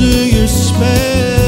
Do your space.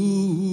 Jesus.